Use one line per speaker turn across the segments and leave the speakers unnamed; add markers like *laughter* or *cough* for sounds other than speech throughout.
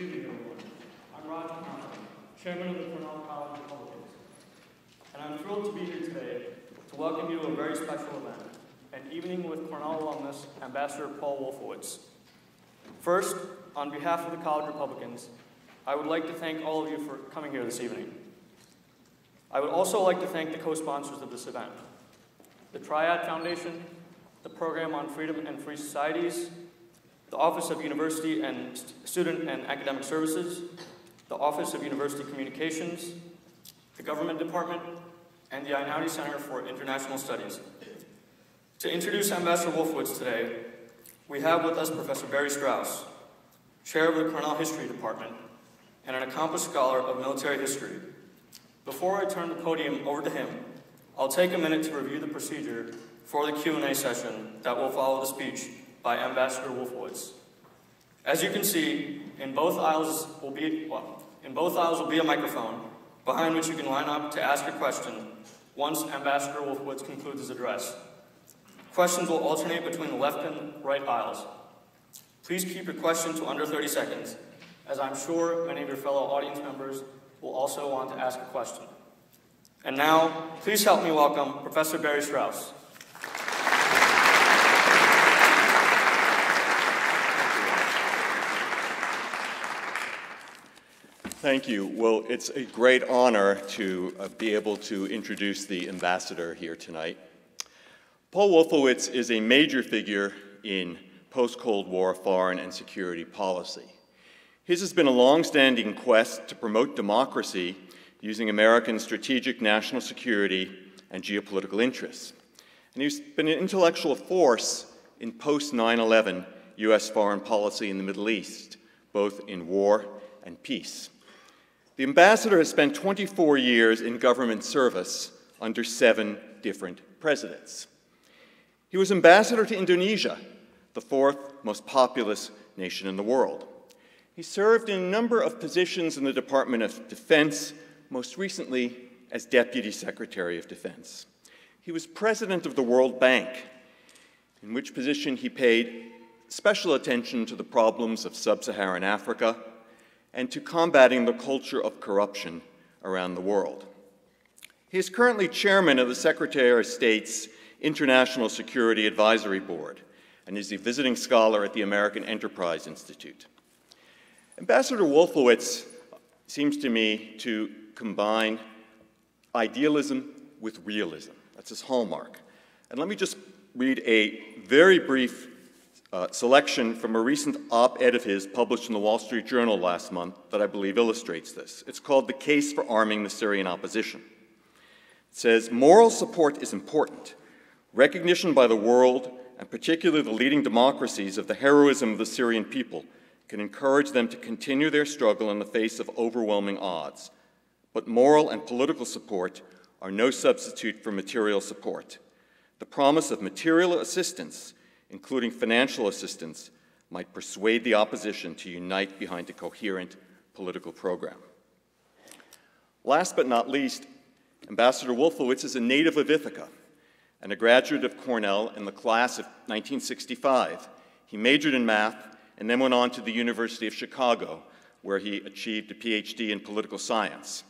evening, everyone. I'm Raj Khanna, Chairman of the Cornell College of Republicans, and I'm thrilled to be here today to welcome you to a very special event, an evening with Cornell alumnus Ambassador Paul Wolfowitz. First, on behalf of the College Republicans, I would like to thank all of you for coming here this evening. I would also like to thank the co-sponsors of this event, the Triad Foundation, the Program on Freedom and Free Societies, the Office of University and Student and Academic Services, the Office of University Communications, the Government Department, and the Einaudi Center for International Studies. To introduce Ambassador Wolfowitz today, we have with us Professor Barry Strauss, Chair of the Cornell History Department, and an accomplished scholar of military history. Before I turn the podium over to him, I'll take a minute to review the procedure for the Q&A session that will follow the speech by Ambassador Wolfowitz. As you can see, in both aisles will be well, in both aisles will be a microphone behind which you can line up to ask a question once Ambassador Wolfowitz concludes his address. Questions will alternate between the left and right aisles. Please keep your question to under 30 seconds, as I'm sure many of your fellow audience members will also want to ask a question. And now, please help me welcome Professor Barry Strauss.
Thank you. Well, it's a great honor to uh, be able to introduce the ambassador here tonight. Paul Wolfowitz is a major figure in post-Cold War foreign and security policy. His has been a long-standing quest to promote democracy using American strategic national security and geopolitical interests. And he's been an intellectual force in post-9-11 U.S. foreign policy in the Middle East, both in war and peace. The ambassador has spent 24 years in government service under seven different presidents. He was ambassador to Indonesia, the fourth most populous nation in the world. He served in a number of positions in the Department of Defense, most recently as Deputy Secretary of Defense. He was president of the World Bank, in which position he paid special attention to the problems of sub Saharan Africa and to combating the culture of corruption around the world. He is currently chairman of the Secretary of State's International Security Advisory Board and is a visiting scholar at the American Enterprise Institute. Ambassador Wolfowitz seems to me to combine idealism with realism. That's his hallmark. And let me just read a very brief uh, selection from a recent op-ed of his published in the Wall Street Journal last month that I believe illustrates this. It's called The Case for Arming the Syrian Opposition. It says, moral support is important. Recognition by the world, and particularly the leading democracies, of the heroism of the Syrian people can encourage them to continue their struggle in the face of overwhelming odds. But moral and political support are no substitute for material support. The promise of material assistance including financial assistance, might persuade the opposition to unite behind a coherent political program. Last but not least, Ambassador Wolfowitz is a native of Ithaca and a graduate of Cornell in the class of 1965. He majored in math and then went on to the University of Chicago, where he achieved a PhD in political science.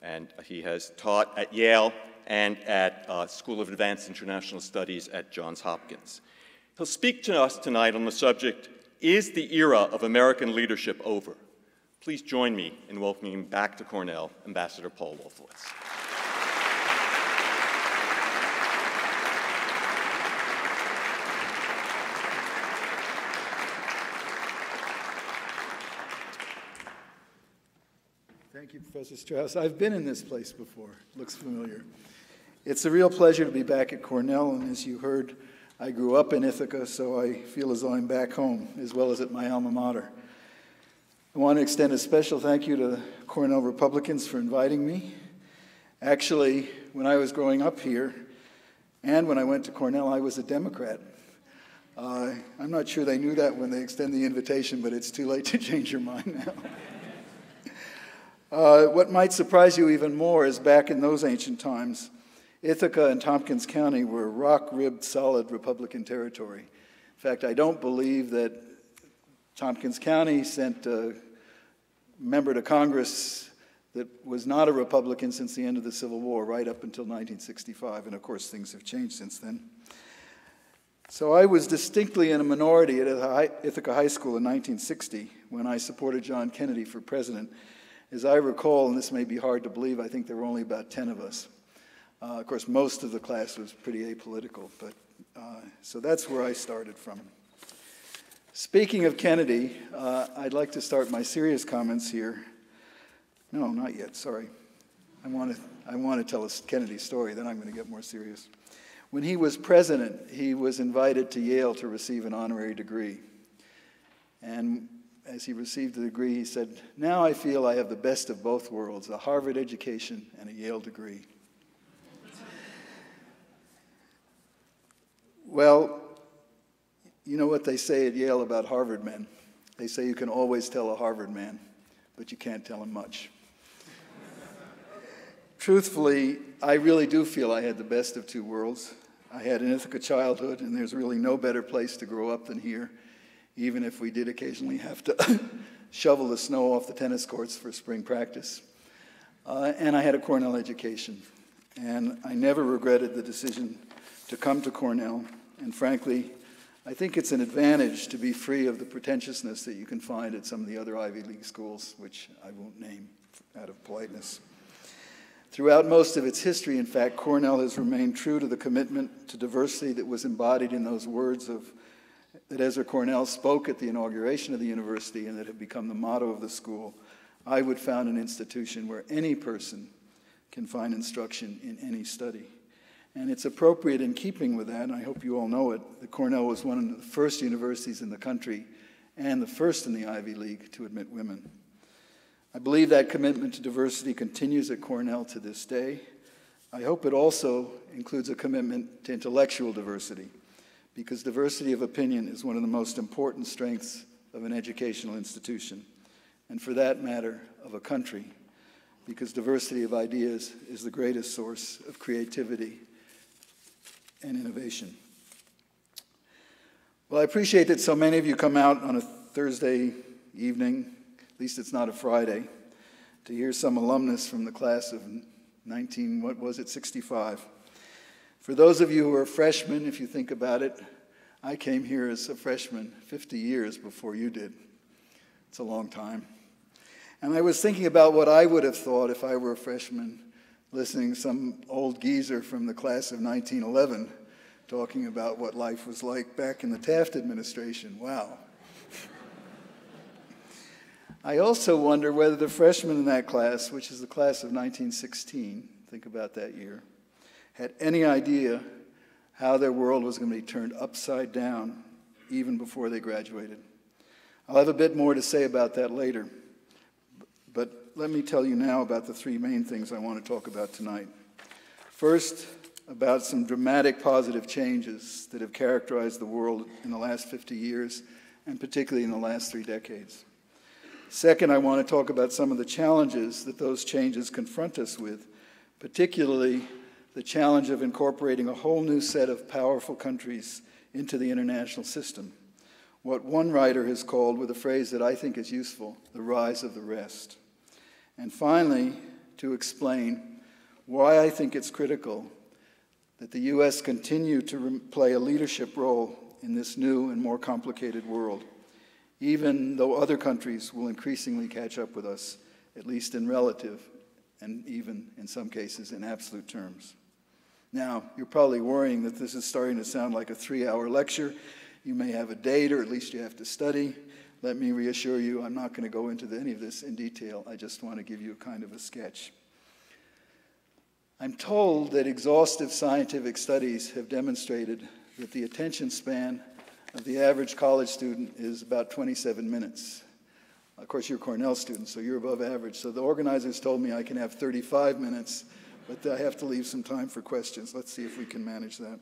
And he has taught at Yale and at uh, School of Advanced International Studies at Johns Hopkins. He'll speak to us tonight on the subject Is the Era of American Leadership Over? Please join me in welcoming back to Cornell Ambassador Paul Wolfowitz.
Thank you, Professor Strauss. I've been in this place before. Looks familiar. It's a real pleasure to be back at Cornell, and as you heard, I grew up in Ithaca, so I feel as though I'm back home, as well as at my alma mater. I want to extend a special thank you to the Cornell Republicans for inviting me. Actually, when I was growing up here, and when I went to Cornell, I was a Democrat. Uh, I'm not sure they knew that when they extend the invitation, but it's too late to *laughs* change your mind now. uh, what might surprise you even more is back in those ancient times, Ithaca and Tompkins County were rock ribbed, solid Republican territory. In fact, I don't believe that Tompkins County sent a, member to Congress that was not a Republican since the end of the Civil War, right up until 1965. And of course, things have changed since then. So I was distinctly in a minority at Ithaca High School in 1960 when I supported John Kennedy for president. As I recall, and this may be hard to believe, I think there were only about 10 of us. Uh, of course, most of the class was pretty apolitical, but uh, so that's where I started from. Speaking of Kennedy, uh, I'd like to start my serious comments here. No, not yet, sorry. I want to, I want to tell a Kennedy story, then I'm going to get more serious. When he was president, he was invited to Yale to receive an honorary degree. And as he received the degree, he said, Now I feel I have the best of both worlds a Harvard education and a Yale degree. Well, you know what they say at Yale about Harvard men? They say you can always tell a Harvard man, but you can't tell him much. Truthfully, I really do feel I had the best of two worlds. I had an Ithaca childhood, and there's really no better place to grow up than here, even if we did occasionally have to *laughs* shovel the snow off the tennis courts for spring practice. Uh, and I had a Cornell education, and I never regretted the decision to come to Cornell. And frankly, I think it's an advantage to be free of the pretentiousness that you can find at some of the other Ivy League schools, which I won't name out of politeness. Throughout most of its history, in fact, Cornell has remained true to the commitment to diversity that was embodied in those words of, that Ezra Cornell spoke at the inauguration of the university and that have become the motto of the school. I would found an institution where any person can find instruction in any study. And it's appropriate in keeping with that, and I hope you all know it, that Cornell was one of the first universities in the country and the first in the Ivy League to admit women. I believe that commitment to diversity continues at Cornell to this day. I hope it also includes a commitment to intellectual diversity, because diversity of opinion is one of the most important strengths of an educational institution, and for that matter, of a country, because diversity of ideas is the greatest source of creativity and innovation. Well, I appreciate that so many of you come out on a Thursday evening at least it's not a Friday, to hear some alumnus from the class of 19, what was it, 65. For those of you who are freshmen, if you think about it, I came here as a freshman 50 years before you did. It's a long time. And I was thinking about what I would have thought if I were a freshman listening to some old geezer from the class of 1911 talking about what life was like back in the Taft administration. Wow. I also wonder whether the freshmen in that class, which is the class of 1916, think about that year, had any idea how their world was going to be turned upside down even before they graduated. I'll have a bit more to say about that later, but let me tell you now about the three main things I want to talk about tonight. First, about some dramatic positive changes that have characterized the world in the last 50 years, and particularly in the last three decades. Second, I want to talk about some of the challenges that those changes confront us with, particularly the challenge of incorporating a whole new set of powerful countries into the international system. What one writer has called, with a phrase that I think is useful, the rise of the rest. And finally, to explain why I think it's critical that the U.S. continue to play a leadership role in this new and more complicated world even though other countries will increasingly catch up with us, at least in relative and even in some cases in absolute terms. Now, you're probably worrying that this is starting to sound like a three hour lecture. You may have a date, or at least you have to study. Let me reassure you, I'm not going to go into any of this in detail. I just want to give you kind of a sketch. I'm told that exhaustive scientific studies have demonstrated that the attention span of the average college student is about 27 minutes. Of course, you're Cornell students, so you're above average. So the organizers told me I can have 35 minutes, but I have to leave some time for questions. Let's see if we can manage that.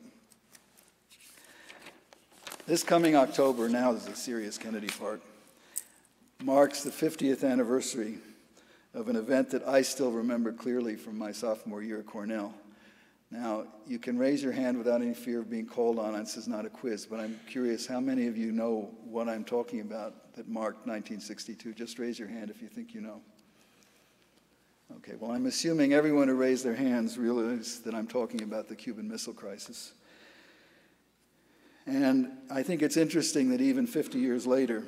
This coming October, now is the serious Kennedy part, marks the 50th anniversary of an event that I still remember clearly from my sophomore year at Cornell. Now, you can raise your hand without any fear of being called on. This is not a quiz, but I'm curious how many of you know what I'm talking about that marked 1962? Just raise your hand if you think you know. Okay, well, I'm assuming everyone who raised their hands realized that I'm talking about the Cuban Missile Crisis. And I think it's interesting that even 50 years later,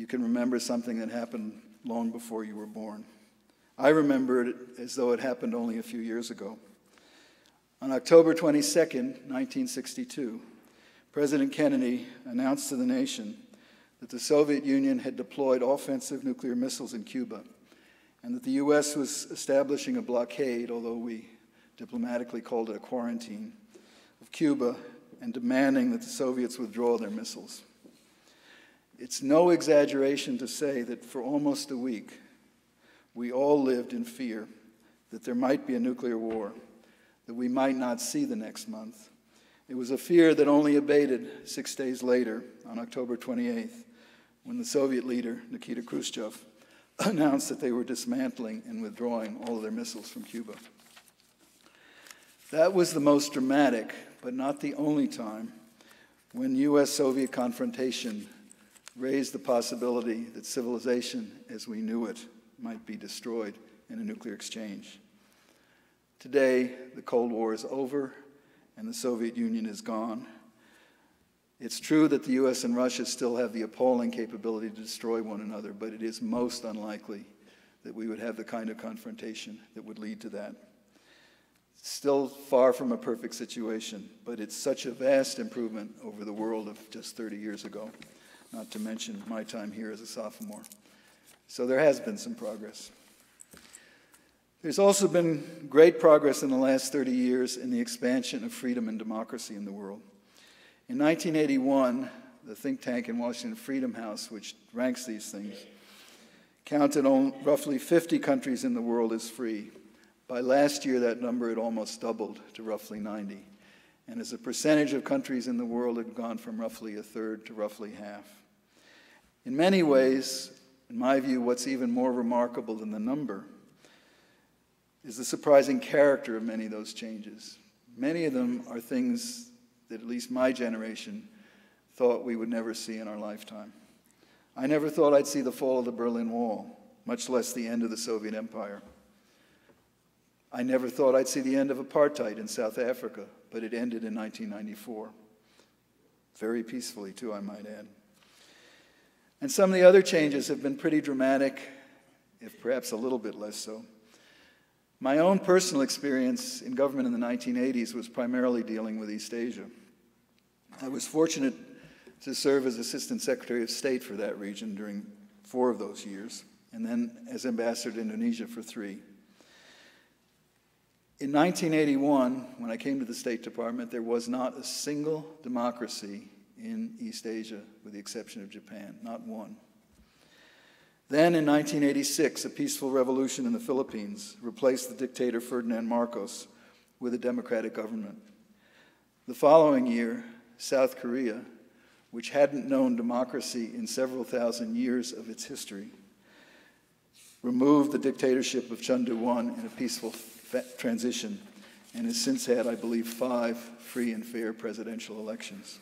you can remember something that happened long before you were born. I remember it as though it happened only a few years ago. On October 22, 1962, President Kennedy announced to the nation that the Soviet Union had deployed offensive nuclear missiles in Cuba and that the U.S. was establishing a blockade, although we diplomatically called it a quarantine, of Cuba and demanding that the Soviets withdraw their missiles. It's no exaggeration to say that for almost a week, we all lived in fear that there might be a nuclear war that we might not see the next month. It was a fear that only abated six days later, on October 28th, when the Soviet leader, Nikita Khrushchev, *laughs* announced that they were dismantling and withdrawing all of their missiles from Cuba. That was the most dramatic, but not the only time, when US Soviet confrontation raised the possibility that civilization as we knew it might be destroyed in a nuclear exchange. Today, the Cold War is over and the Soviet Union is gone. It's true that the US and Russia still have the appalling capability to destroy one another, but it is most unlikely that we would have the kind of confrontation that would lead to that. Still far from a perfect situation, but it's such a vast improvement over the world of just 30 years ago, not to mention my time here as a sophomore. So there has been some progress. There's also been great progress in the last 30 years in the expansion of freedom and democracy in the world. In 1981, the think tank in Washington, Freedom House, which ranks these things, counted on roughly 50 countries in the world as free. By last year, that number had almost doubled to roughly 90. And as a percentage of countries in the world, it had gone from roughly a third to roughly half. In many ways, in my view, what's even more remarkable than the number is the surprising character of many of those changes. Many of them are things that at least my generation thought we would never see in our lifetime. I never thought I'd see the fall of the Berlin Wall, much less the end of the Soviet Empire. I never thought I'd see the end of apartheid in South Africa, but it ended in 1994. Very peacefully, too, I might add. And some of the other changes have been pretty dramatic, if perhaps a little bit less so. My own personal experience in government in the 1980s was primarily dealing with East Asia. I was fortunate to serve as Assistant Secretary of State for that region during four of those years, and then as Ambassador to Indonesia for three. In 1981, when I came to the State Department, there was not a single democracy in East Asia, with the exception of Japan, not one. Then in 1986, a peaceful revolution in the Philippines replaced the dictator Ferdinand Marcos with a democratic government. The following year, South Korea, which hadn't known democracy in several thousand years of its history, removed the dictatorship of Chun Doo-hwan in a peaceful transition and has since had, I believe, five free and fair presidential elections.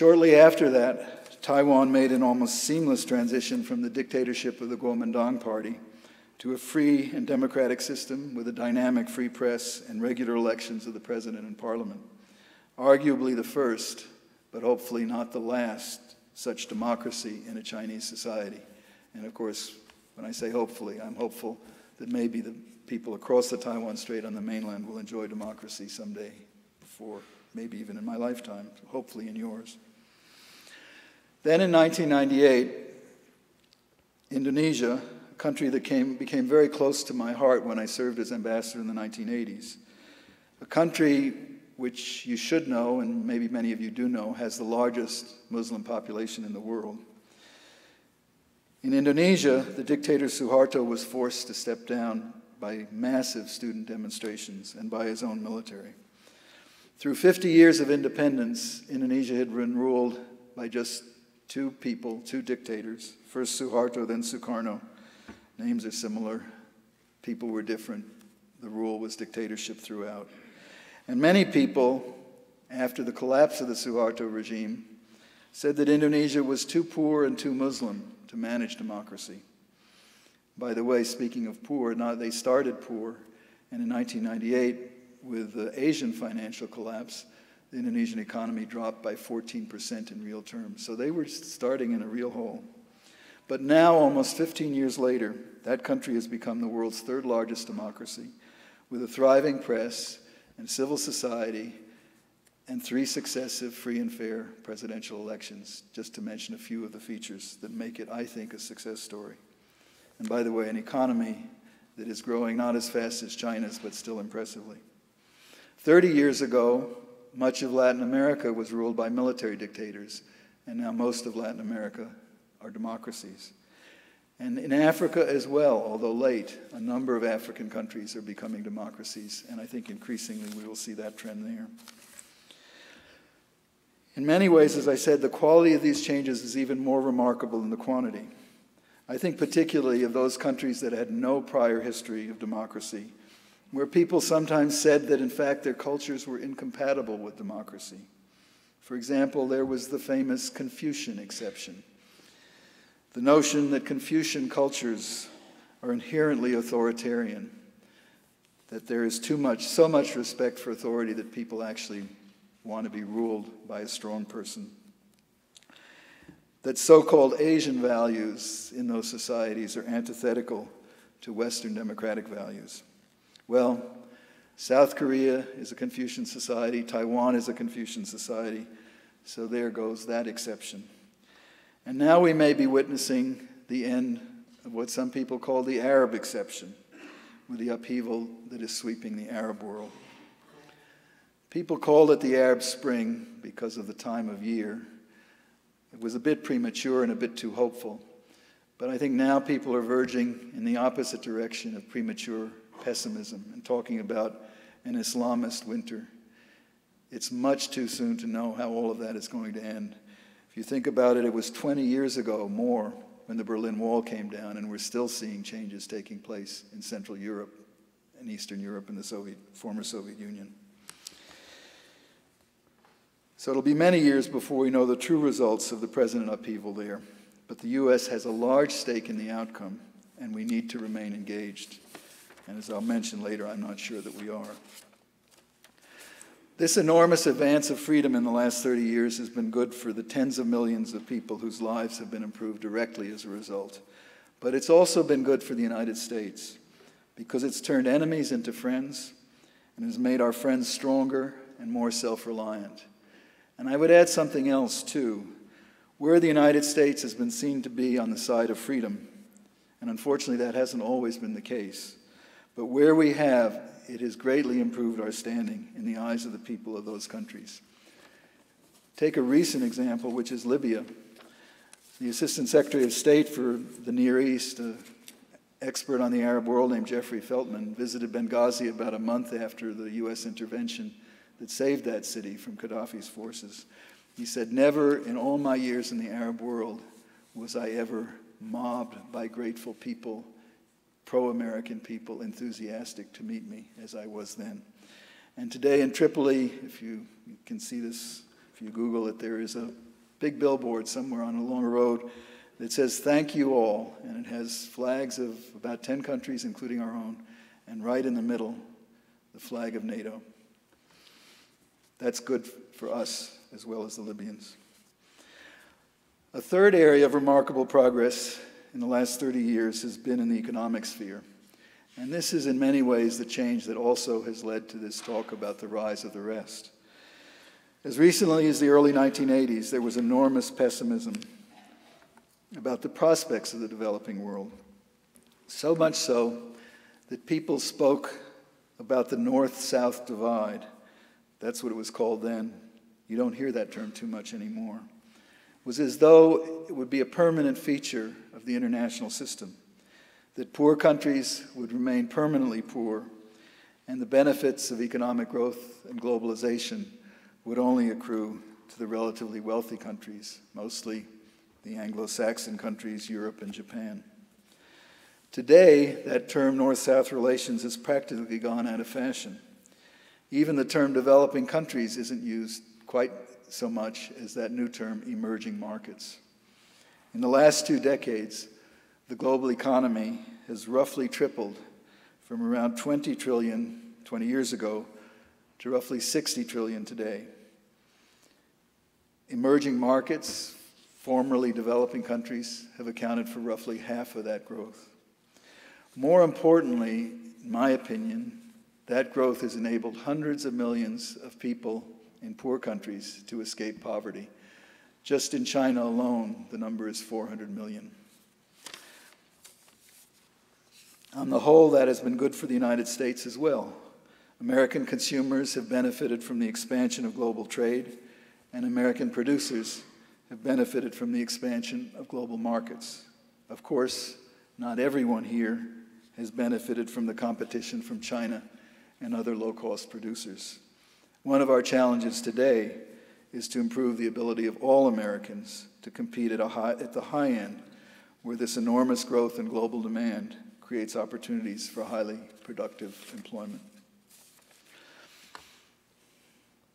Shortly after that, Taiwan made an almost seamless transition from the dictatorship of the Kuomintang Party to a free and democratic system with a dynamic free press and regular elections of the president and parliament. Arguably the first, but hopefully not the last, such democracy in a Chinese society. And of course, when I say hopefully, I'm hopeful that maybe the people across the Taiwan Strait on the mainland will enjoy democracy someday before, maybe even in my lifetime, hopefully in yours. Then in 1998, Indonesia, a country that came, became very close to my heart when I served as ambassador in the 1980s, a country which you should know, and maybe many of you do know, has the largest Muslim population in the world. In Indonesia, the dictator Suharto was forced to step down by massive student demonstrations and by his own military. Through 50 years of independence, Indonesia had been ruled by just two people, two dictators. First Suharto, then Sukarno. Names are similar. People were different. the rule was dictatorship throughout. And many people, after the collapse of the Suharto regime, said that Indonesia was too poor and too Muslim to manage democracy. By the way, speaking of poor, now they started poor, and in 1998, with the Asian financial collapse, the Indonesian economy dropped by 14% in real terms. So they were starting in a real hole. But now, almost 15 years later, that country has become the world's third largest democracy, with a thriving press and civil society and three successive free and fair presidential elections, just to mention a few of the features that make it, I think, a success story. And by the way, an economy that is growing not as fast as China's, but still impressively. 30 years ago, much of Latin America was ruled by military dictators, and now most of Latin America are democracies. And in Africa as well, although late, a number of African countries are becoming democracies, and I think increasingly we will see that trend there. In many ways, as I said, the quality of these changes is even more remarkable than the quantity. I think particularly of those countries that had no prior history of democracy, where people sometimes said that in fact their cultures were incompatible with democracy. For example, there was the famous Confucian exception. The notion that Confucian cultures are inherently authoritarian, that there is too much, so much respect for authority that people actually want to be ruled by a strong person. That so called Asian values in those societies are antithetical to Western democratic values. Well, South Korea is a Confucian society, Taiwan is a Confucian society, so there goes that exception. And now we may be witnessing the end of what some people call the Arab exception, with the upheaval that is sweeping the Arab world. People called it the Arab Spring because of the time of year. It was a bit premature and a bit too hopeful. But I think now people are verging in the opposite direction of premature pessimism and talking about an Islamist winter. It's much too soon to know how all of that is going to end. If you think about it, it was 20 years ago more when the Berlin Wall came down, and we're still seeing changes taking place in Central Europe and Eastern Europe and the Soviet, former Soviet Union. So it'll be many years before we know the true results of the present upheaval there. But the U.S. has a large stake in the outcome, and we need to remain engaged. And as I'll mention later, I'm not sure that we are. This enormous advance of freedom in the last 30 years has been good for the tens of millions of people whose lives have been improved directly as a result. But it's also been good for the United States because it's turned enemies into friends and has made our friends stronger and more self reliant. And I would add something else, too. Where the United States has been seen to be on the side of freedom, and unfortunately that hasn't always been the case, but where we have, it has greatly improved our standing in the eyes of the people of those countries. Take a recent example, which is Libya. The Assistant Secretary of State for the Near East, an expert on the Arab world named Jeffrey Feltman, visited Benghazi about a month after the U.S. intervention that saved that city from Gaddafi's forces. He said, Never in all my years in the Arab world was I ever mobbed by grateful people, pro American people, enthusiastic to meet me as I was then. And today in Tripoli, if you, you can see this, if you Google it, there is a big billboard somewhere on a long road that says, Thank you all. And it has flags of about 10 countries, including our own, and right in the middle, the flag of NATO. That's good for us as well as the Libyans. A third area of remarkable progress in the last 30 years has been in the economic sphere. And this is in many ways the change that also has led to this talk about the rise of the rest. As recently as the early 1980s, there was enormous pessimism about the prospects of the developing world. So much so that people spoke about the north south divide that's what it was called then. You don't hear that term too much anymore. Was as though it would be a permanent feature of the international system, that poor countries would remain permanently poor, and the benefits of economic growth and globalization would only accrue to the relatively wealthy countries, mostly the Anglo Saxon countries, Europe, and Japan. Today, that term North South relations has practically gone out of fashion. Even the term developing countries isn't used quite so much as that new term emerging markets. In the last two decades, the global economy has roughly tripled from around 20 trillion 20 years ago to roughly 60 trillion today. Emerging markets, formerly developing countries, have accounted for roughly half of that growth. More importantly, in my opinion, that growth has enabled hundreds of millions of people in poor countries to escape poverty. Just in China alone, the number is 400 million. On the whole, that has been good for the United States as well. American consumers have benefited from the expansion of global trade, and American producers have benefited from the expansion of global markets. Of course, not everyone here has benefited from the competition from China and other low cost producers. One of our challenges today is to improve the ability of all Americans to compete at, high, at the high end, where this enormous growth in global demand creates opportunities for highly productive employment.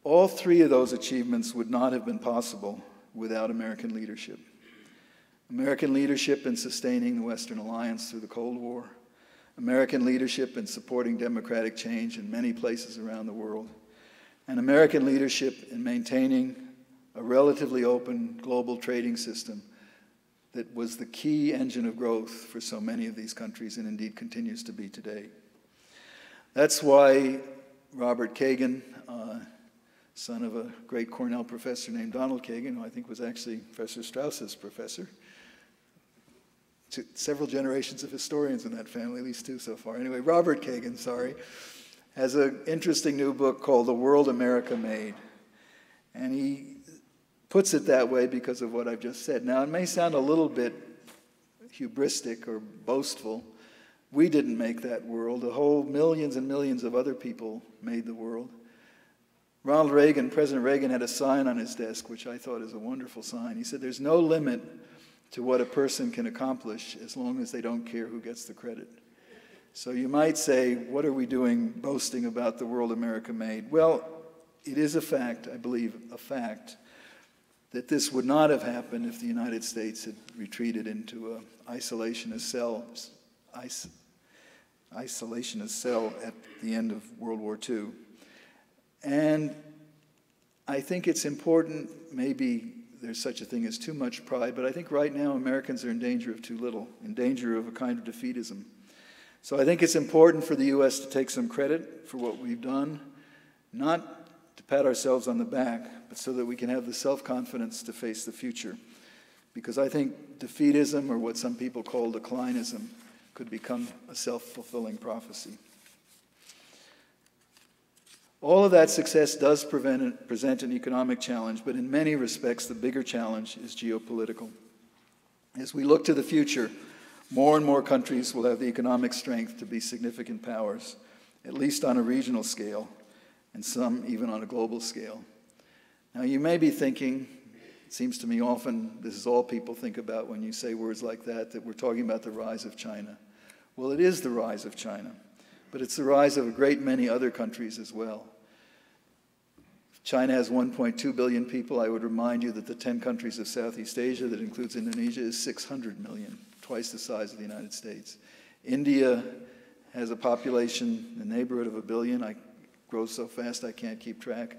All three of those achievements would not have been possible without American leadership. American leadership in sustaining the Western alliance through the Cold War, American leadership in supporting democratic change in many places around the world, and American leadership in maintaining a relatively open global trading system that was the key engine of growth for so many of these countries and indeed continues to be today. That's why Robert Kagan, uh, son of a great Cornell professor named Donald Kagan, who I think was actually Professor Strauss's professor, several generations of historians in that family, at least two so far. Anyway, Robert Kagan, sorry, has an interesting new book called The World America Made. And he puts it that way because of what I've just said. Now, it may sound a little bit hubristic or boastful. We didn't make that world. The whole millions and millions of other people made the world. Ronald Reagan, President Reagan, had a sign on his desk, which I thought is a wonderful sign. He said, There's no limit to what a person can accomplish as long as they don't care who gets the credit. So you might say, what are we doing boasting about the world America made? Well, it is a fact, I believe, a fact, that this would not have happened if the United States had retreated into an isolationist cell, is, isolationist cell at the end of World War II. And I think it's important, maybe there's such a thing as too much pride, but I think right now Americans are in danger of too little, in danger of a kind of defeatism. So I think it's important for the U.S. to take some credit for what we've done, not to pat ourselves on the back, but so that we can have the self confidence to face the future. Because I think defeatism, or what some people call declinism, could become a self fulfilling prophecy. All of that success does prevent, present an economic challenge, but in many respects, the bigger challenge is geopolitical. As we look to the future, more and more countries will have the economic strength to be significant powers, at least on a regional scale, and some even on a global scale. Now, you may be thinking, it seems to me often this is all people think about when you say words like that, that we're talking about the rise of China. Well, it is the rise of China, but it's the rise of a great many other countries as well. China has 1.2 billion people. I would remind you that the 10 countries of Southeast Asia, that includes Indonesia, is 600 million, twice the size of the United States. India has a population in the neighborhood of a billion. I grows so fast I can't keep track.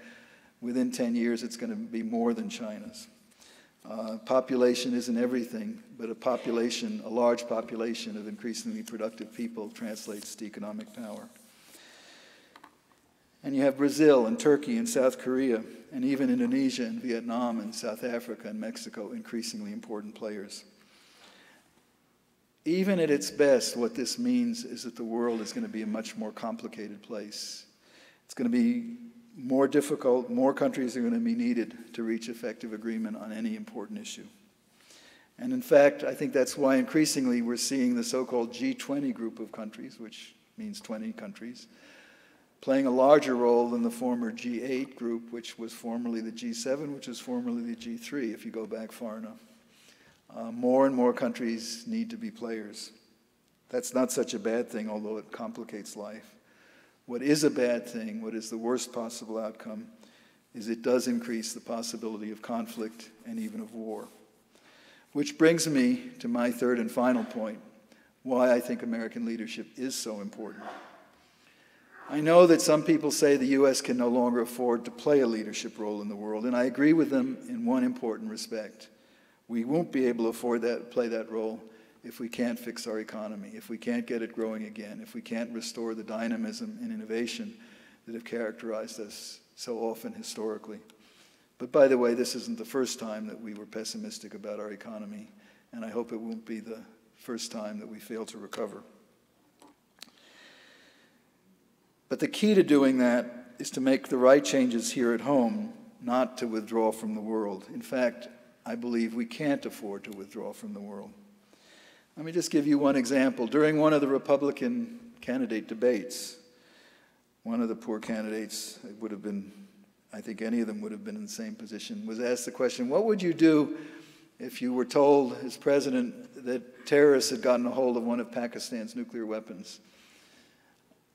Within 10 years, it's going to be more than China's. Uh, population isn't everything, but a population, a large population of increasingly productive people translates to economic power. And you have Brazil and Turkey and South Korea, and even Indonesia and Vietnam and South Africa and Mexico, increasingly important players. Even at its best, what this means is that the world is going to be a much more complicated place. It's going to be more difficult, more countries are going to be needed to reach effective agreement on any important issue. And in fact, I think that's why increasingly we're seeing the so called G20 group of countries, which means 20 countries, playing a larger role than the former G8 group, which was formerly the G7, which was formerly the G3, if you go back far enough. Uh, more and more countries need to be players. That's not such a bad thing, although it complicates life. What is a bad thing, what is the worst possible outcome, is it does increase the possibility of conflict and even of war. Which brings me to my third and final point why I think American leadership is so important. I know that some people say the U.S. can no longer afford to play a leadership role in the world, and I agree with them in one important respect. We won't be able to afford that, play that role if we can't fix our economy, if we can't get it growing again, if we can't restore the dynamism and innovation that have characterized us so often historically. But by the way, this isn't the first time that we were pessimistic about our economy, and I hope it won't be the first time that we fail to recover. But the key to doing that is to make the right changes here at home, not to withdraw from the world. In fact, I believe we can't afford to withdraw from the world. Let me just give you one example. During one of the Republican candidate debates, one of the poor candidates, it would have been, I think any of them would have been in the same position, was asked the question What would you do if you were told, as president, that terrorists had gotten a hold of one of Pakistan's nuclear weapons?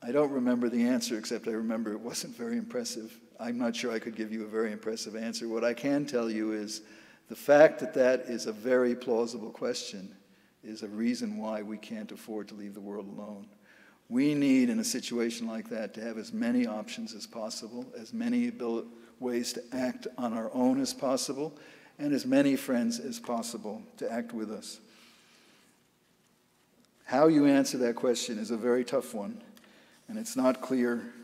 I don't remember the answer, except I remember it wasn't very impressive. I'm not sure I could give you a very impressive answer. What I can tell you is the fact that that is a very plausible question is a reason why we can't afford to leave the world alone. We need, in a situation like that, to have as many options as possible, as many ways to act on our own as possible, and as many friends as possible to act with us. How you answer that question is a very tough one and it's not clear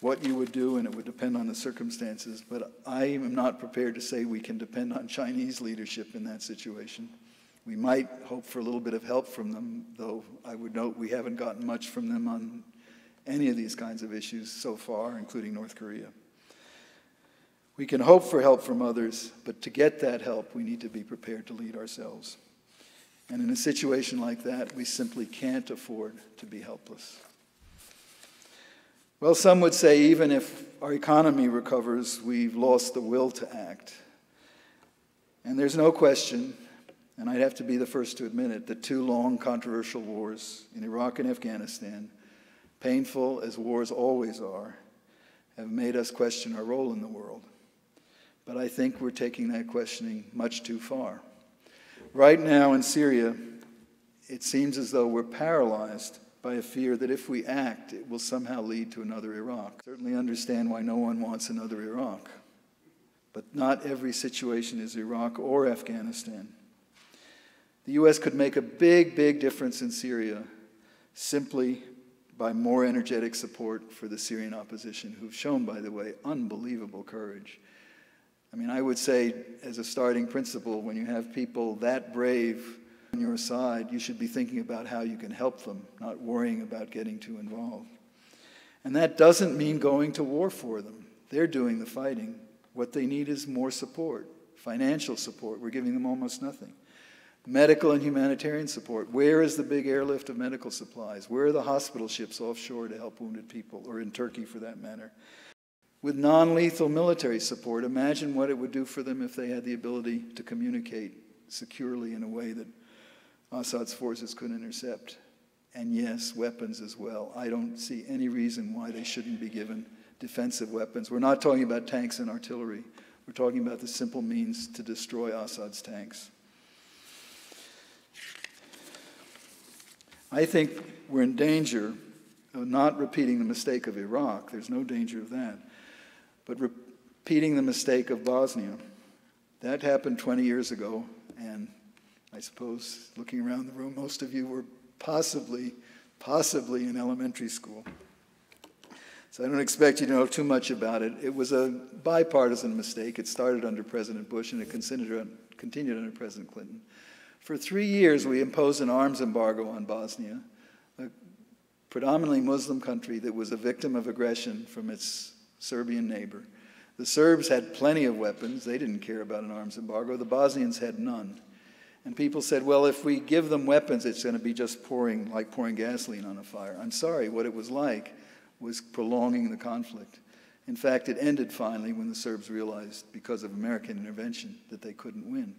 what you would do, and it would depend on the circumstances. But I am not prepared to say we can depend on Chinese leadership in that situation. We might hope for a little bit of help from them, though I would note we haven't gotten much from them on any of these kinds of issues so far, including North Korea. We can hope for help from others, but to get that help, we need to be prepared to lead ourselves. And in a situation like that, we simply can't afford to be helpless. Well, some would say even if our economy recovers, we've lost the will to act. And there's no question, and I'd have to be the first to admit it, that two long controversial wars in Iraq and Afghanistan, painful as wars always are, have made us question our role in the world. But I think we're taking that questioning much too far. Right now in Syria, it seems as though we're paralyzed by a fear that if we act, it will somehow lead to another Iraq. Certainly understand why no one wants another Iraq. But not every situation is Iraq or Afghanistan. The U.S. could make a big, big difference in Syria simply by more energetic support for the Syrian opposition, who've shown, by the way, unbelievable courage. I mean, I would say, as a starting principle, when you have people that brave on your side, you should be thinking about how you can help them, not worrying about getting too involved. And that doesn't mean going to war for them. They're doing the fighting. What they need is more support, financial support. We're giving them almost nothing. Medical and humanitarian support. Where is the big airlift of medical supplies? Where are the hospital ships offshore to help wounded people, or in Turkey for that matter? With non lethal military support, imagine what it would do for them if they had the ability to communicate securely in a way that Assad's forces could intercept. And yes, weapons as well. I don't see any reason why they shouldn't be given defensive weapons. We're not talking about tanks and artillery. We're talking about the simple means to destroy Assad's tanks. I think we're in danger of not repeating the mistake of Iraq. There's no danger of that. But repeating the mistake of Bosnia. That happened 20 years ago, and I suppose, looking around the room, most of you were possibly, possibly in elementary school. So I don't expect you to know too much about it. It was a bipartisan mistake. It started under President Bush and it continued under President Clinton. For three years, we imposed an arms embargo on Bosnia, a predominantly Muslim country that was a victim of aggression from its Serbian neighbor. The Serbs had plenty of weapons. They didn't care about an arms embargo. The Bosnians had none. And people said, well, if we give them weapons, it's going to be just pouring, like pouring gasoline on a fire. I'm sorry, what it was like was prolonging the conflict. In fact, it ended finally when the Serbs realized, because of American intervention, that they couldn't win.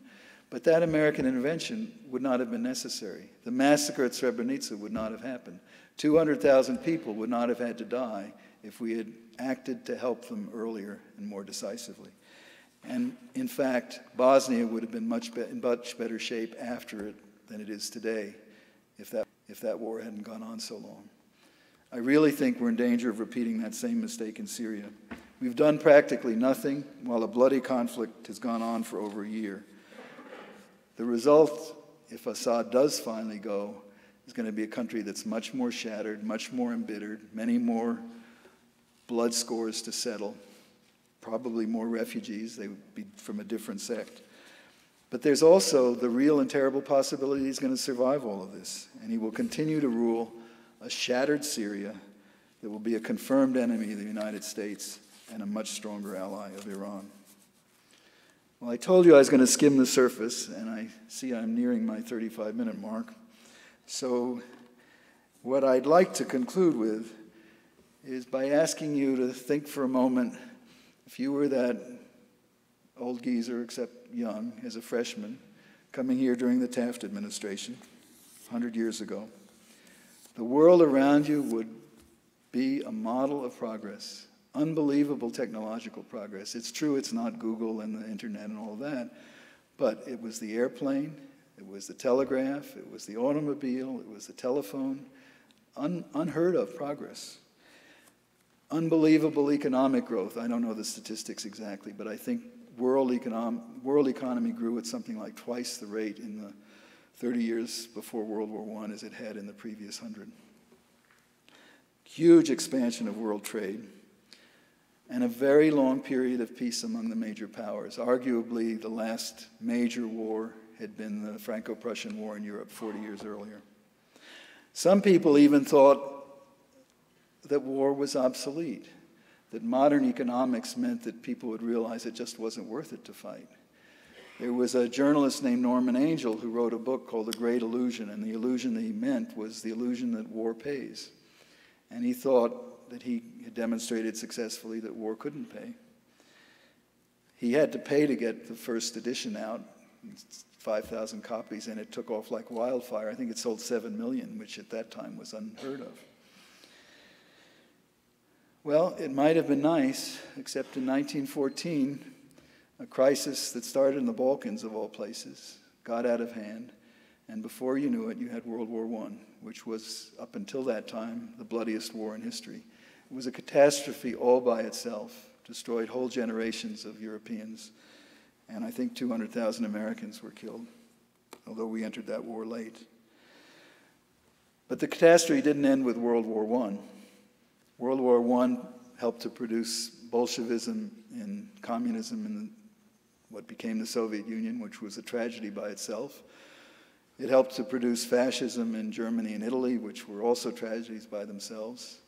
But that American intervention would not have been necessary. The massacre at Srebrenica would not have happened. 200,000 people would not have had to die if we had acted to help them earlier and more decisively. And in fact, Bosnia would have been much be- in much better shape after it than it is today if that, if that war hadn't gone on so long. I really think we're in danger of repeating that same mistake in Syria. We've done practically nothing while a bloody conflict has gone on for over a year. The result, if Assad does finally go, is going to be a country that's much more shattered, much more embittered, many more blood scores to settle, probably more refugees. They would be from a different sect. But there's also the real and terrible possibility he's going to survive all of this, and he will continue to rule a shattered Syria that will be a confirmed enemy of the United States and a much stronger ally of Iran. Well, I told you I was going to skim the surface, and I see I'm nearing my 35 minute mark. So, what I'd like to conclude with is by asking you to think for a moment if you were that old geezer, except young, as a freshman, coming here during the Taft administration 100 years ago, the world around you would be a model of progress unbelievable technological progress. It's true it's not Google and the internet and all that, but it was the airplane, it was the telegraph, it was the automobile, it was the telephone. Un- unheard of progress. Unbelievable economic growth. I don't know the statistics exactly, but I think world, econom- world economy grew at something like twice the rate in the 30 years before World War I as it had in the previous hundred. Huge expansion of world trade and a very long period of peace among the major powers. Arguably, the last major war had been the Franco Prussian War in Europe 40 years earlier. Some people even thought that war was obsolete, that modern economics meant that people would realize it just wasn't worth it to fight. There was a journalist named Norman Angell who wrote a book called The Great Illusion, and the illusion that he meant was the illusion that war pays. And he thought that he had demonstrated successfully that war couldn't pay. He had to pay to get the first edition out, 5,000 copies, and it took off like wildfire. I think it sold 7 million, which at that time was unheard of. Well, it might have been nice, except in 1914, a crisis that started in the Balkans, of all places, got out of hand, and before you knew it, you had World War I, which was, up until that time, the bloodiest war in history. It was a catastrophe all by itself, destroyed whole generations of Europeans, and I think 200,000 Americans were killed, although we entered that war late. But the catastrophe didn't end with World War I. World War I helped to produce Bolshevism and communism in what became the Soviet Union, which was a tragedy by itself. It helped to produce fascism in Germany and Italy, which were also tragedies by themselves.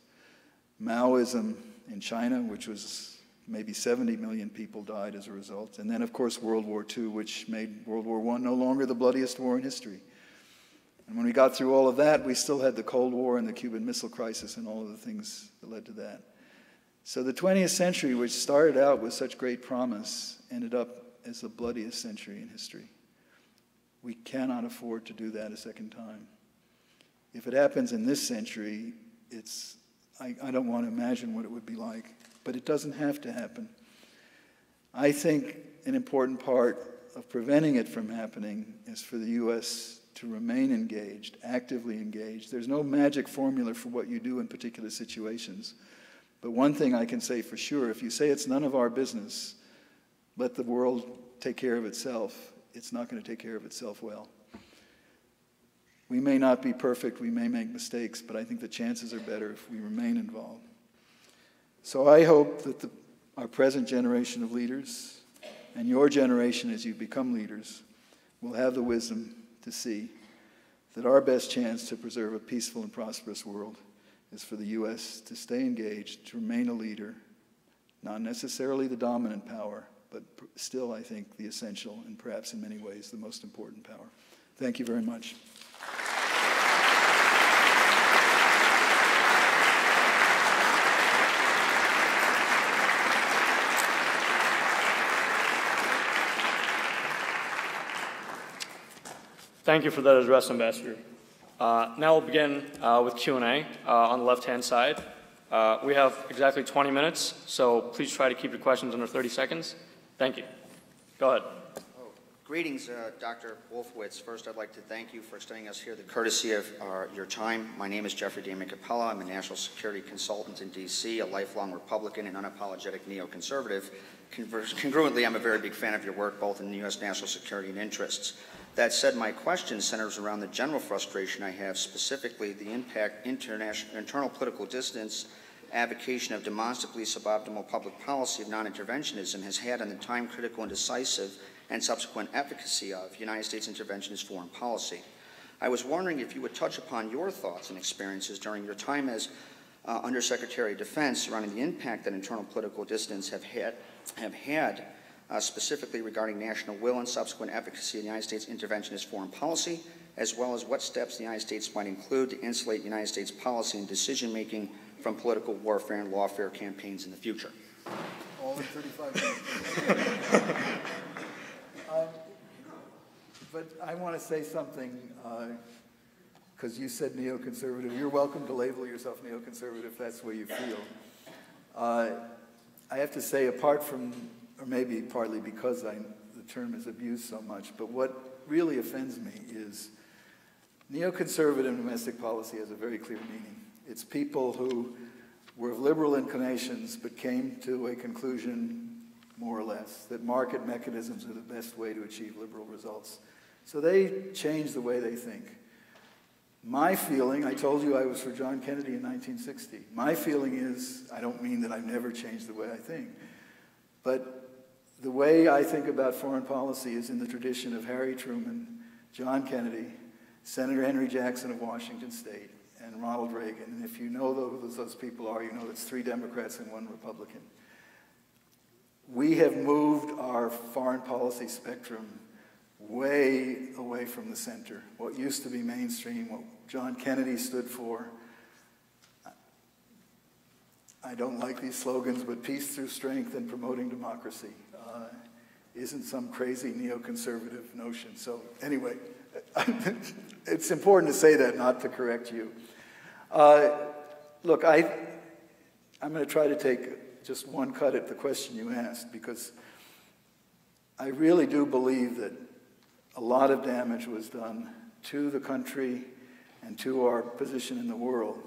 Maoism in China, which was maybe 70 million people died as a result. And then, of course, World War II, which made World War I no longer the bloodiest war in history. And when we got through all of that, we still had the Cold War and the Cuban Missile Crisis and all of the things that led to that. So the 20th century, which started out with such great promise, ended up as the bloodiest century in history. We cannot afford to do that a second time. If it happens in this century, it's I, I don't want to imagine what it would be like, but it doesn't have to happen. I think an important part of preventing it from happening is for the U.S. to remain engaged, actively engaged. There's no magic formula for what you do in particular situations. But one thing I can say for sure if you say it's none of our business, let the world take care of itself, it's not going to take care of itself well. We may not be perfect, we may make mistakes, but I think the chances are better if we remain involved. So I hope that the, our present generation of leaders and your generation as you become leaders will have the wisdom to see that our best chance to preserve a peaceful and prosperous world is for the U.S. to stay engaged, to remain a leader, not necessarily the dominant power, but still, I think, the essential and perhaps in many ways the most important power. Thank you very much.
Thank you for that address, Ambassador. Uh, now we'll begin uh, with Q&A uh, on the left-hand side. Uh, we have exactly 20 minutes, so please try to keep your questions under 30 seconds. Thank you. Go ahead.
Greetings, uh, Dr. Wolfowitz. First, I'd like to thank you for extending us here the courtesy of uh, your time. My name is Jeffrey Damon Capella. I'm a national security consultant in D.C., a lifelong Republican and unapologetic neoconservative. Conver- Congruently, I'm a very big fan of your work, both in U.S. national security and interests. That said, my question centers around the general frustration I have, specifically the impact international, internal political distance advocation of demonstrably suboptimal public policy of non-interventionism has had on the time-critical and decisive and subsequent efficacy of United States interventionist foreign policy. I was wondering if you would touch upon your thoughts and experiences during your time as uh, Undersecretary of Defense surrounding the impact that internal political distance have had, have had uh, specifically regarding national will and subsequent efficacy of the United States interventionist foreign policy, as well as what steps the United States might include to insulate United States policy and decision-making from political warfare and lawfare campaigns in the future.
All in 35 minutes. *laughs* Um, But I want to say something, because you said neoconservative. You're welcome to label yourself neoconservative if that's the way you feel. Uh, I have to say, apart from, or maybe partly because I, the term is abused so much, but what really offends me is neoconservative domestic policy has a very clear meaning. It's people who were of liberal inclinations but came to a conclusion, more or less, that market mechanisms are the best way to achieve liberal results. So they changed the way they think. My feeling, I told you I was for John Kennedy in 1960. My feeling is, I don't mean that I've never changed the way I think, but the way I think about foreign policy is in the tradition of Harry Truman, John Kennedy, Senator Henry Jackson of Washington State, and Ronald Reagan. And if you know who those people are, you know it's three Democrats and one Republican. We have moved our foreign policy spectrum way away from the center. What used to be mainstream, what John Kennedy stood for. I don't like these slogans, but peace through strength and promoting democracy uh, isn't some crazy neoconservative notion. So, anyway, *laughs* it's important to say that, not to correct you. Uh, look, I, I'm going to try to take just one cut at the question you asked because I really do believe that a lot of damage was done to the country and to our position in the world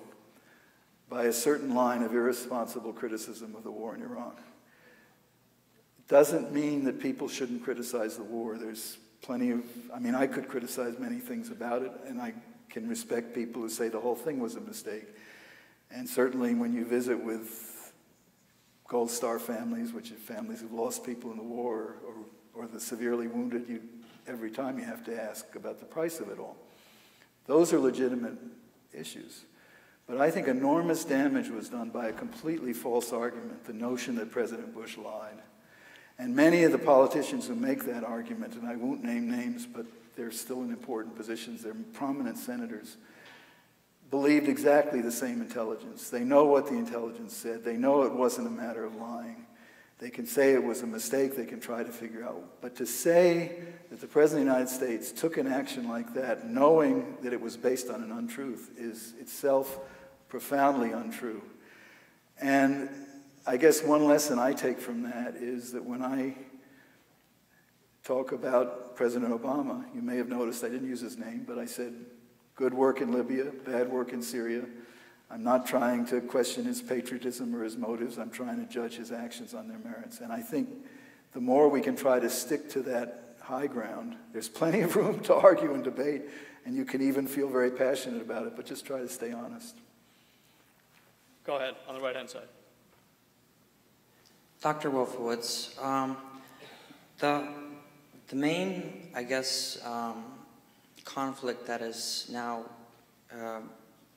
by a certain line of irresponsible criticism of the war in Iraq. Doesn't mean that people shouldn't criticize the war. There's plenty of, I mean, I could criticize many things about it, and I can respect people who say the whole thing was a mistake. And certainly when you visit with Gold Star families, which are families who've lost people in the war or, or the severely wounded, you, every time you have to ask about the price of it all. Those are legitimate issues. But I think enormous damage was done by a completely false argument, the notion that President Bush lied. And many of the politicians who make that argument, and I won't name names, but they're still in important positions, they're prominent senators, believed exactly the same intelligence. They know what the intelligence said, they know it wasn't a matter of lying. They can say it was a mistake, they can try to figure out. But to say that the President of the United States took an action like that, knowing that it was based on an untruth, is itself profoundly untrue. And I guess one lesson I take from that is that when I talk about President Obama, you may have noticed I didn't use his name, but I said, good work in Libya, bad work in Syria. I'm not trying to question his patriotism or his motives. I'm trying to judge his actions on their merits. And I think the more we can try to stick to that high ground, there's plenty of room to argue and debate, and you can even feel very passionate about it, but just try to stay honest.
Go ahead, on the right-hand side.
Dr. Wolfowitz, um, the, the main, I guess, um, conflict that is now uh,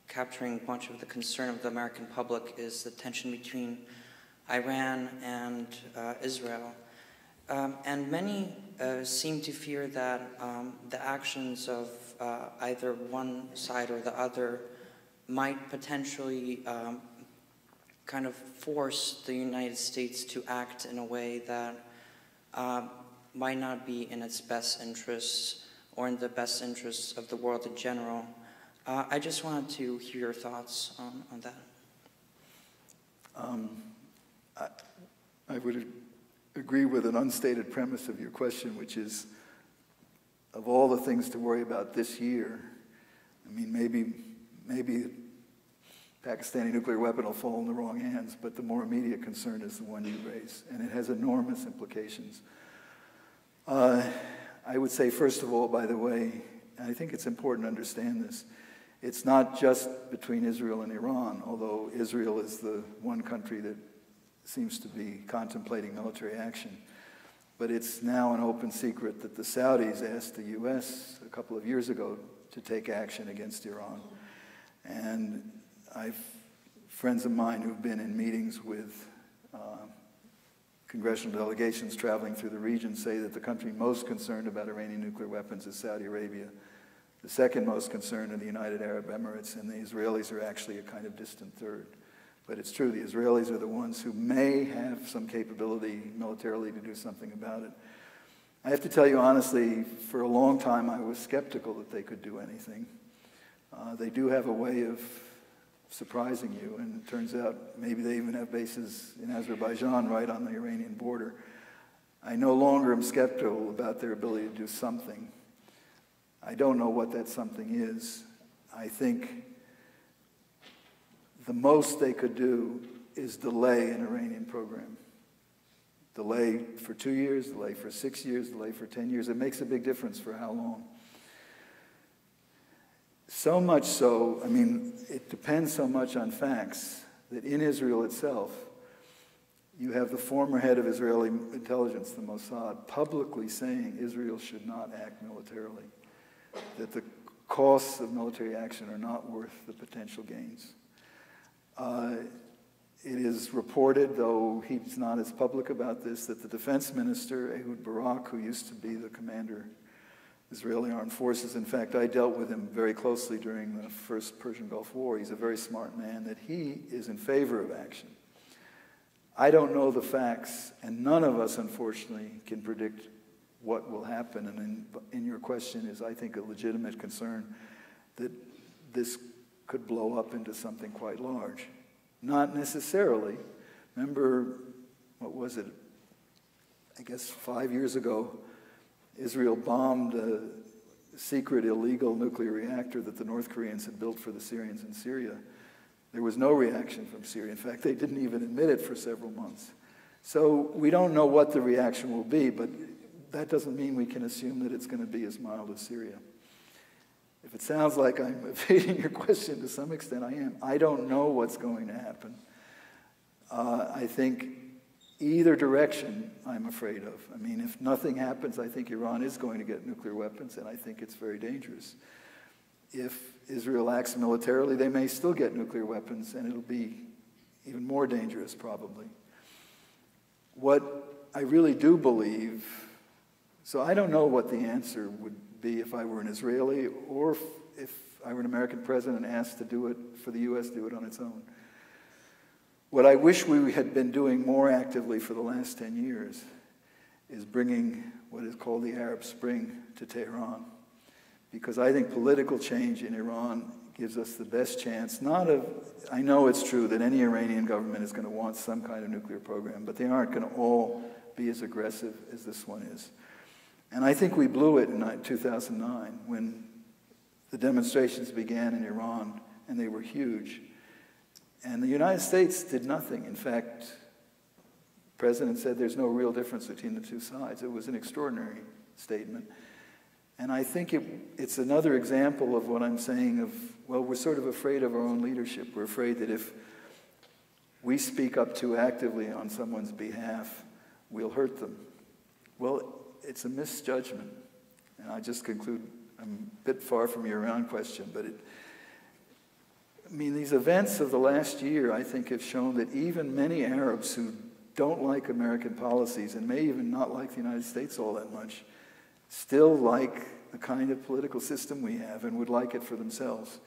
capturing much of the concern of the American public is the tension between Iran and uh, Israel. Um, and many uh, seem to fear that um, the actions of uh, either one side or the other might potentially um, kind of force the United States to act in a way that uh, might not be in its best interests or in the best interests of the world in general. Uh, I just wanted to hear your thoughts on, on that.
Um, I, I would agree with an unstated premise of your question, which is of all the things to worry about this year, I mean, maybe, maybe Pakistani nuclear weapon will fall in the wrong hands, but the more immediate concern is the one you raise, and it has enormous implications. Uh, I would say, first of all, by the way, I think it's important to understand this. It's not just between Israel and Iran, although Israel is the one country that seems to be contemplating military action. But it's now an open secret that the Saudis asked the U.S. a couple of years ago to take action against Iran. And I've friends of mine who've been in meetings with uh, congressional delegations traveling through the region say that the country most concerned about Iranian nuclear weapons is Saudi Arabia. The second most concerned are the United Arab Emirates, and the Israelis are actually a kind of distant third. But it's true, the Israelis are the ones who may have some capability militarily to do something about it. I have to tell you honestly, for a long time I was skeptical that they could do anything. Uh, they do have a way of surprising you, and it turns out maybe they even have bases in Azerbaijan right on the Iranian border. I no longer am skeptical about their ability to do something. I don't know what that something is. I think the most they could do is delay an Iranian program. Delay for two years, delay for six years, delay for 10 years. It makes a big difference for how long. So much so, I mean, it depends so much on facts that in Israel itself, you have the former head of Israeli intelligence, the Mossad, publicly saying Israel should not act militarily, that the costs of military action are not worth the potential gains. Uh, it is reported, though he's not as public about this, that the defense minister, Ehud Barak, who used to be the commander Israeli armed forces. In fact, I dealt with him very closely during the first Persian Gulf War. He's a very smart man, that he is in favor of action. I don't know the facts, and none of us, unfortunately, can predict what will happen. And in, in your question is, I think, a legitimate concern that this could blow up into something quite large. Not necessarily. Remember, what was it? I guess five years ago, Israel bombed a secret illegal nuclear reactor that the North Koreans had built for the Syrians in Syria. There was no reaction from Syria. In fact, they didn't even admit it for several months. So we don't know what the reaction will be, but that doesn't mean we can assume that it's going to be as mild as Syria. If it sounds like I'm *laughs* evading your question to some extent, I am. I don't know what's going to happen. Uh, I think either direction, I'm afraid of. I mean, if nothing happens, I think Iran is going to get nuclear weapons, and I think it's very dangerous. If Israel acts militarily, they may still get nuclear weapons, and it'll be even more dangerous, probably. What I really do believe, so I don't know what the answer would be if I were an Israeli or if, I were an American president asked to do it for the U.S., do it on its own. What I wish we had been doing more actively for the last 10 years is bringing what is called the Arab Spring to Tehran. Because I think political change in Iran gives us the best chance, not of, I know it's true that any Iranian government is going to want some kind of nuclear program, but they aren't going to all be as aggressive as this one is. And I think we blew it in 2009 when the demonstrations began in Iran, and they were huge. And the United States did nothing. In fact, the president said there's no real difference between the two sides. It was an extraordinary statement. And I think it, it's another example of what I'm saying of, well, we're sort of afraid of our own leadership. We're afraid that if we speak up too actively on someone's behalf, we'll hurt them. Well, it's a misjudgment. And I just conclude, I'm a bit far from your Iran question, but it, I mean, these events of the last year, I think, have shown that even many Arabs who don't like American policies and may even not like the United States all that much, still like the kind of political system we have and would like it for themselves.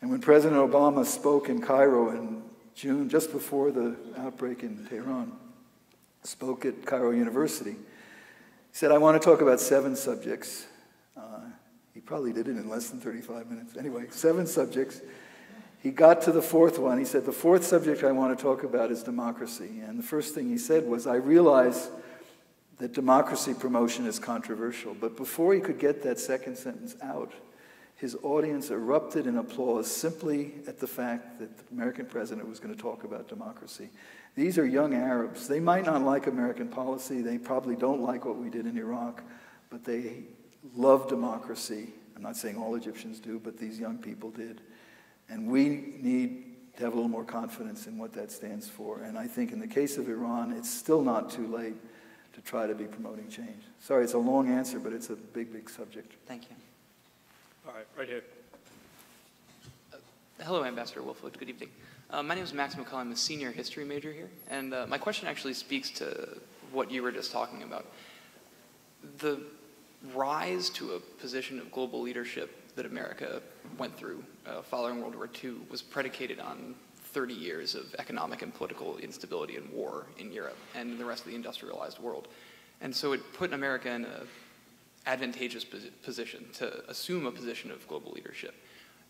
And when President Obama spoke in Cairo in June, just before the outbreak in Tehran, spoke at Cairo University, he said, I want to talk about seven subjects. Uh, He probably did it in less than 35 minutes. Anyway, seven subjects. He got to the fourth one. He said, The fourth subject I want to talk about is democracy. And the first thing he said was, I realize that democracy promotion is controversial. But before he could get that second sentence out, his audience erupted in applause simply at the fact that the American president was going to talk about democracy. These are young Arabs. They might not like American policy. They probably don't like what we did in Iraq, but they love democracy. I'm not saying all Egyptians do, but these young people did. And we need to have a little more confidence in what that stands for. And I think in the case of Iran, it's still not too late to try to be promoting change. Sorry, it's a long answer, but it's a big, big subject.
Thank you.
All right, right here.
Hello, Ambassador Wolfowitz. Good evening. Uh, my name is Max McCall. I'm a senior history major here. And uh, my question actually speaks to what you were just talking about. The rise to a position of global leadership that America went through uh, following World War II was predicated on 30 years of economic and political instability and war in Europe and in the rest of the industrialized world. And so it put America in an advantageous posi- position to assume a position of global leadership.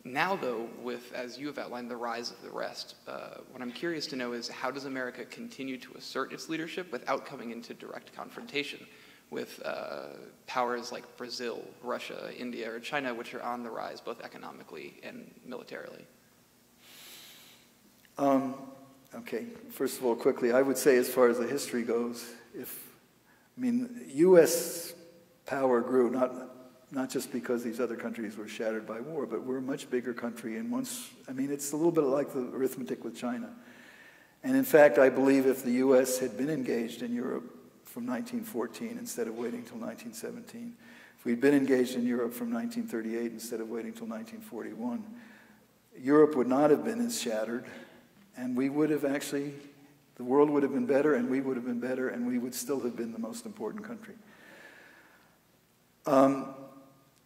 Now, though, with, as you have outlined, the rise of the rest, uh, what I'm curious to know is how does America continue to assert its leadership without coming into direct confrontation with uh, powers like Brazil, Russia, India, or China, which are on the rise both economically and militarily?
Um, okay, first of all, quickly, I would say as far as the history goes, if, I mean, U.S. power grew not, not just because these other countries were shattered by war, but we're a much bigger country. And once, I mean, it's a little bit like the arithmetic with China. And in fact, I believe if the U.S. had been engaged in Europe from 1914 instead of waiting until 1917, if we'd been engaged in Europe from 1938 instead of waiting until 1941, Europe would not have been as shattered, and we would have actually, the world would have been better, and we would have been better, and we would still have been the most important country. Um,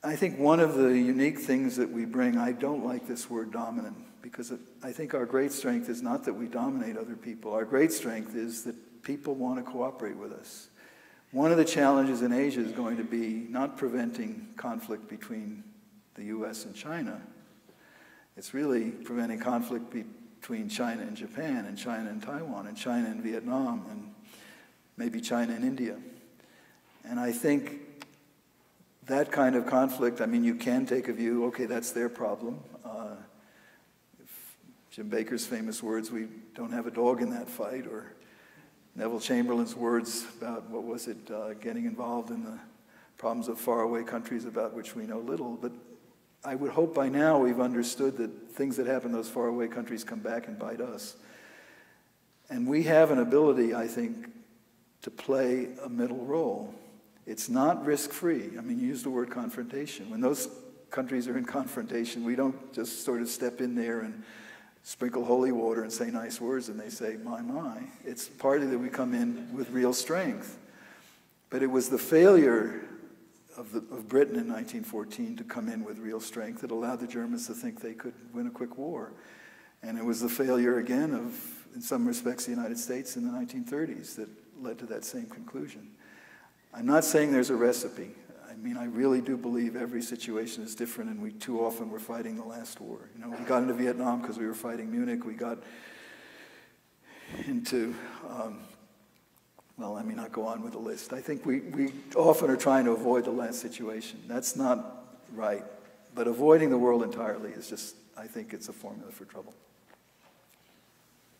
I think one of the unique things that we bring, I don't like this word dominant, because I think our great strength is not that we dominate other people. Our great strength is that people want to cooperate with us. One of the challenges in Asia is going to be not preventing conflict between the US and China. It's really preventing conflict between China and Japan, and China and Taiwan, and China and Vietnam, and maybe China and India. And I think that kind of conflict, I mean, you can take a view, okay, that's their problem. Uh, Jim Baker's famous words, we don't have a dog in that fight, or Neville Chamberlain's words about, what was it, uh, getting involved in the problems of faraway countries about which we know little. But I would hope by now we've understood that things that happen in those faraway countries come back and bite us. And we have an ability, I think, to play a middle role. It's not risk free. I mean, you use the word confrontation. When those countries are in *laughs* confrontation, we don't just sort of step in there and sprinkle holy water and say nice words and they say, my, my. It's partly that we come in with real strength. But it was the failure of, the, of Britain in 1914 to come in with real strength that allowed the Germans to think they could win a quick war. And it was the failure again of, in some respects, the United States in the 1930s that led to that same conclusion. I'm not saying there's a recipe. I mean, I really do believe every situation is different, and we too often were fighting the last war. You know, we got into Vietnam because we were fighting Munich. We got into, um, well, let me not go on with the list. I think we, we often are trying to avoid the last situation. That's not right. But avoiding the world entirely is just, I think it's a formula for trouble.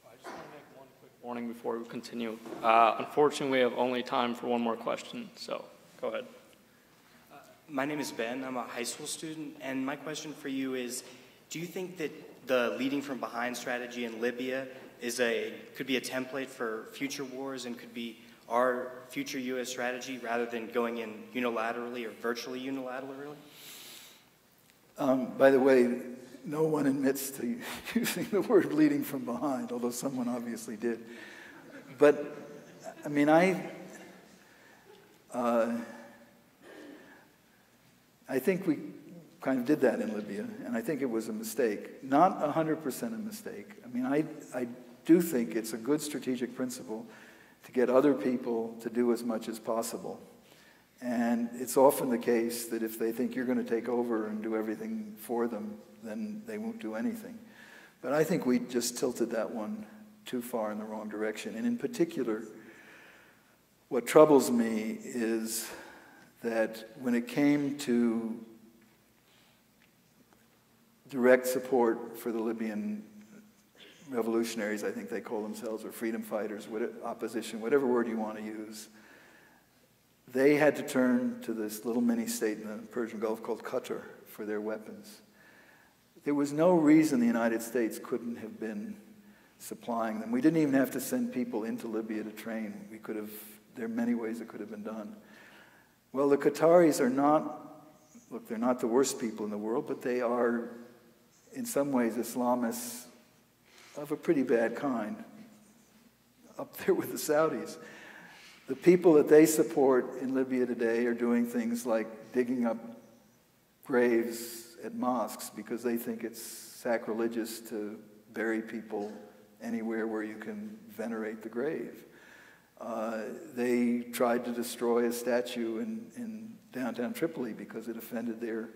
I just want to make one quick warning before we continue. Uh, Unfortunately, we have only time for one more question, so go ahead.
My name is Ben. I'm a high school student, and my question for you is do you think that the leading from behind strategy in Libya is a could be a template for future wars and could be our future US strategy rather than going in unilaterally or virtually unilaterally?
Um, by the way, no one admits to *laughs* using the word leading from behind, although someone obviously did. But, I mean, I, uh, I think we kind of did that in Libya, and I think it was a mistake. Not 100% a mistake. I mean, I, I do think it's a good strategic principle to get other people to do as much as possible. And it's often the case that if they think you're going to take over and do everything for them, then they won't do anything. But I think we just tilted that one too far in the wrong direction. And in particular, what troubles me is that when it came to direct support for the Libyan revolutionaries, I think they call themselves, or freedom fighters, opposition, whatever word you want to use, they had to turn to this little mini state in the Persian Gulf called Qatar for their weapons. There was no reason the United States couldn't have been supplying them. We didn't even have to send people into Libya to train. We could have, there are many ways it could have been done. Well, the Qataris are not, look, they're not the worst people in the world, but they are, in some ways, Islamists of a pretty bad kind, *laughs* up there with the Saudis. The people that they support in Libya today are doing things like digging up graves at mosques because they think it's sacrilegious to bury people anywhere where you can venerate the grave. Uh, they tried to destroy a statue in, in downtown Tripoli because it offended their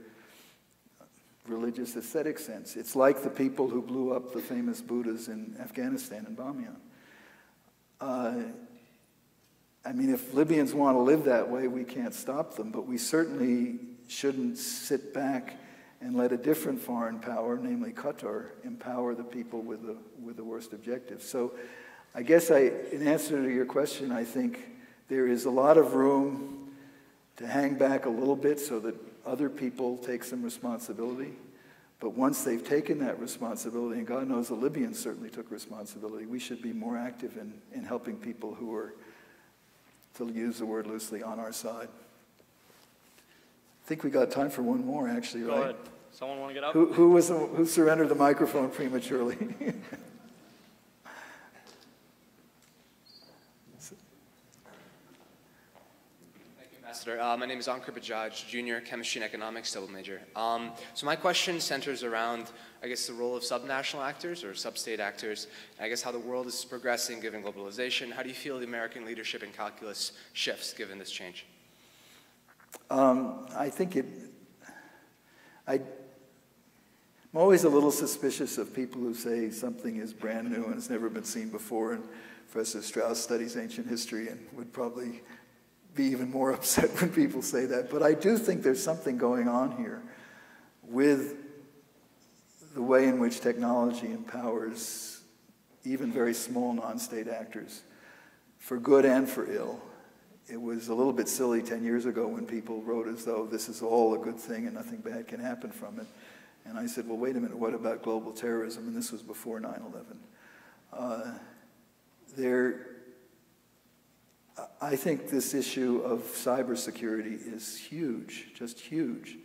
religious aesthetic sense. It's like the people who blew up the famous Buddhas in Afghanistan and Bamyan. Uh, I mean, if Libyans want to live that way, we can't stop them, but we certainly shouldn't sit back and let a different foreign power, namely Qatar, empower the people with the, with the worst objectives. So I guess I, in answer to your question, I think there is a lot of room to hang back a little bit so that other people take some responsibility. But once they've taken that responsibility, and God knows the Libyans certainly took responsibility, we should be more active in, in helping people who are, to use the word loosely, on our side. I think we got time for one more, actually,
Go
right?
ahead. Someone want to get up?
Who, who, was the, who surrendered the microphone prematurely? *laughs*
Ambassador. Uh, my name is Ankur Bajaj, junior chemistry and economics double major. Um, so my question centers around, I guess, the role of subnational actors or sub-state actors, I guess how the world is progressing given globalization. How do you feel the American leadership in calculus shifts given this change?
Um, I think it, I, I'm always a little suspicious of people who say something is brand new and has never been seen before. And Professor Strauss studies ancient history and would probably be even more *laughs* upset when people say that. But I do think there's something going on here with the way in which technology empowers even very small non-state actors for good and for ill. It was a little bit silly 10 years ago when people wrote as though this is all a good thing and nothing bad can happen from it. And I said, well, wait a minute, what about global terrorism? And this was before 9 11. Uh, there I think this issue of cybersecurity is huge, just huge.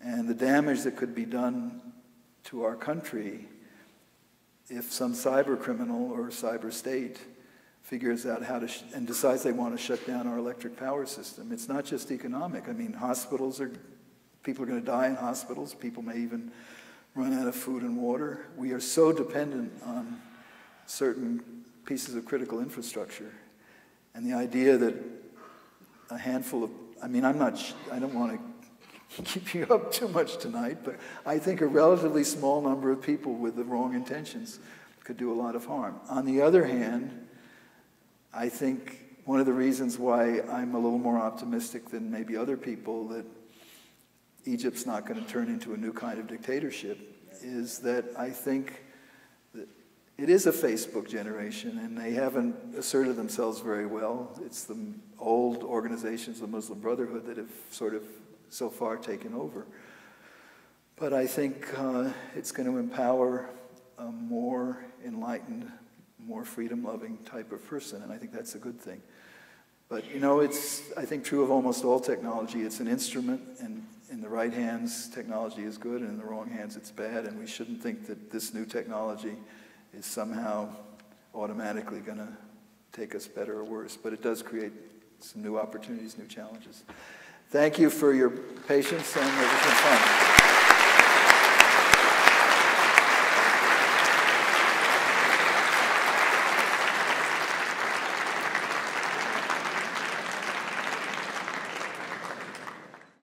And the damage that could be done to our country if some cyber criminal or cyber state figures out how to and decides they want to shut down our electric power system. It's not just economic. I mean, hospitals are, people are going to die in hospitals. People may even run out of food and water. We are so dependent on certain pieces of critical infrastructure and the idea that a handful of, I mean, I'm not, I don't want to keep you up too much tonight, but I think a relatively small number of people with the wrong intentions could do a lot of harm. On the other hand, I think one of the reasons why I'm a little more optimistic than maybe other people that Egypt's not going to turn into a new kind of dictatorship is that I think it is a Facebook generation, and they haven't asserted themselves very well. It's the old organizations, the Muslim Brotherhood, that have sort of so far taken over. But I think uh, it's going to empower a more enlightened, more freedom loving type of person, and I think that's a good thing. But you know, it's, I think, true of almost all technology. It's an instrument, and in the right hands, technology is good, and in the wrong hands, it's bad, and we shouldn't think that this new technology is somehow automatically going to take us better or worse, but it does create some new opportunities, new challenges. Thank you for your patience, and it was fun.